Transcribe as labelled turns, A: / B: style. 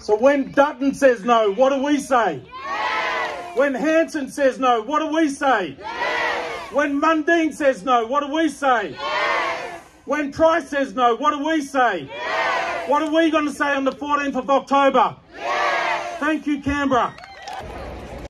A: So when Dutton says no, what do we say? Yes. When Hanson says no, what do we say? Yes. When Mundine says no, what do we say? Yes. When Price says no, what do we say? What are we going to say on the 14th of October? Thank you, Canberra.